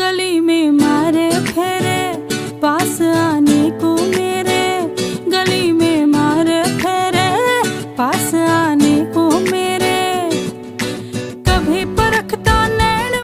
गली में मारे फेरे, पास आने को मेरे। गली में मारे फेरे, पास आने को मेरे। कभी पर